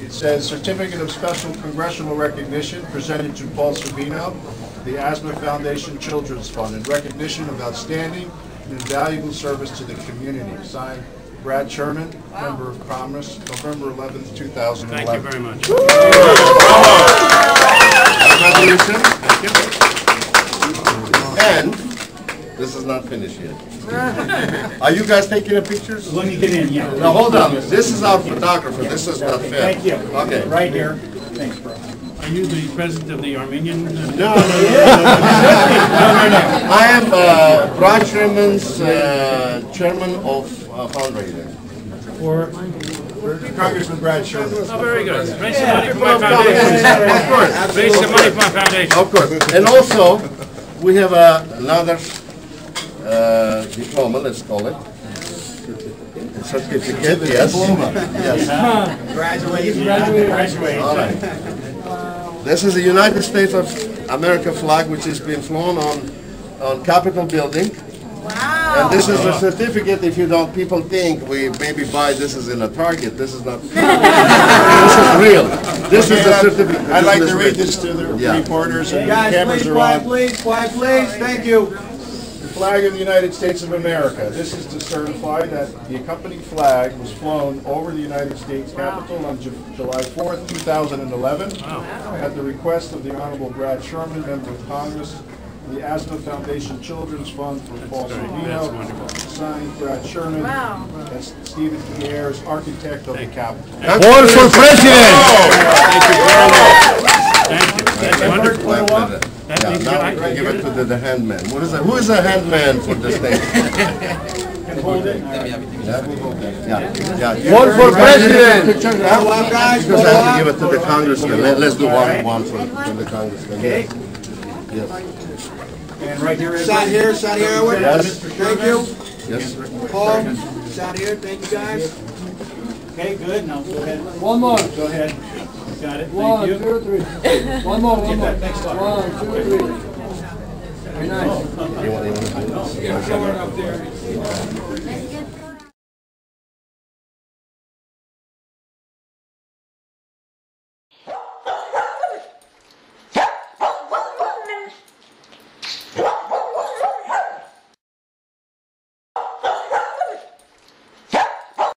It says certificate of special congressional recognition presented to Paul Sorvino, the Asthma Foundation Children's Fund, in recognition of outstanding and invaluable service to the community. Signed, Brad Sherman, Member of Commerce, November 11th, 2011. Thank you very much. Resolution. And, this is not finished yet. Are you guys taking the pictures? Let me get in, yeah. Now, hold on, this is our photographer, this is not fair. Thank you. Okay. Right here. Thanks, bro. Are you the president of the Armenian? uh, No, no, no, no, no, no. I am uh, Brad Sherman's uh, chairman of uh, fundraising. For, Congressman Brad Sherman. Oh, very good. Raise some money for my foundation. Of course. Raise some money for my foundation. Of course. And also, we have uh, another uh, diploma, let's call it. Certificate, yes. Yes. graduate. All right. This is the United States of America flag, which has been flown on, on Capitol building. Wow. And this is a certificate, if you don't, people think we maybe buy this is in a Target, this is not. This is real. This is a certificate. I'd like to read this to the Yeah. reporters and the Guys, cameras please, are quiet, on. please, quiet, please, thank you. The flag of the United States of America. This is to certify that the accompanying flag was flown over the United States Capitol on Ju- July 4th, 2011, at the request of the Honorable Brad Sherman, Member of Congress, the Asthma Foundation Children's Fund for Paul That's Sorvino. wonderful. Signed, Brad Sherman. Wow. That's Stephen Pierre's architect of the Capitol. One for president! Thank you. That's wonderful. That Yeah, means now I- we give it to the, the handman. What is that? Who is the handman for this thing? Yeah, yeah. One for president! Because I have to give it to the congressman. Let- Let's do one, one for, for the congressman. Yes. Yes. And right here is. Side here, side here, Edward. Yes. Thank you. Yes. Paul, side here, thank you guys. Okay, good, now go ahead. One more. Go ahead. Got it, One, you. two, three. One more, one more. One, two, three. Very nice. You want, you want to do this?